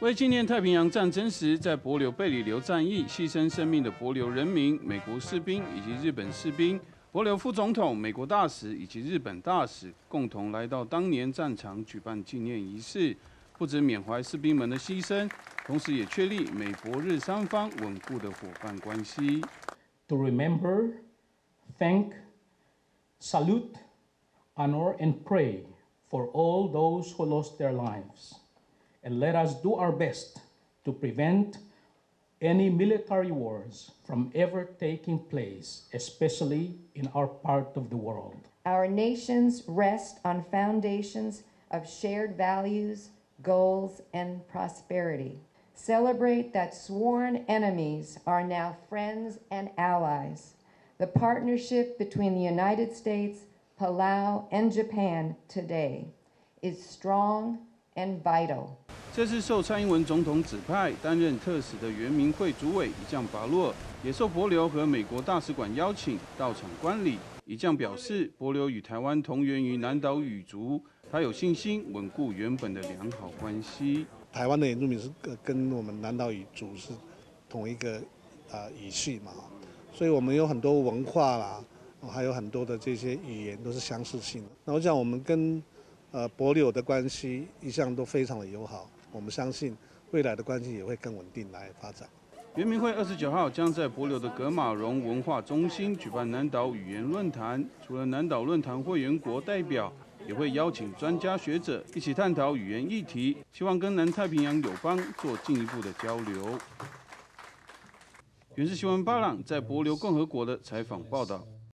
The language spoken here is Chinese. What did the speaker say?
为纪念太平洋战争时在帛琉贝里流战役牺牲生命的帛琉人民、美国士兵以及日本士兵，帛琉副总统、美国大使以及日本大使共同来到当年战场举办纪念仪式，不止缅怀士兵们的牺牲，同时也确立美国日三方稳固的伙伴关系。To remember, thank, salute, honor, and pray for all those who lost their lives. And let us do our best to prevent any military wars from ever taking place, especially in our part of the world. Our nations rest on foundations of shared values, goals, and prosperity. Celebrate that sworn enemies are now friends and allies. The partnership between the United States, Palau, and Japan today is strong and vital. 这次受蔡英文总统指派担任特使的原民会主委一将巴洛，也受博流和美国大使馆邀请到场观礼。一将表示，博流与台湾同源于南岛语族，他有信心稳固原本的良好关系。台湾的原住民是跟我们南岛语族是同一个啊语系嘛，所以我们有很多文化啦，还有很多的这些语言都是相似性的。那我想我们跟呃博流的关系一向都非常的友好。我们相信未来的关系也会更稳定来发展。圆明会二十九号将在博流的格马荣文化中心举办南岛语言论坛，除了南岛论坛会员国代表，也会邀请专家学者一起探讨语言议题，希望跟南太平洋友邦做进一步的交流。原是新闻巴朗在博流共和国的采访报道。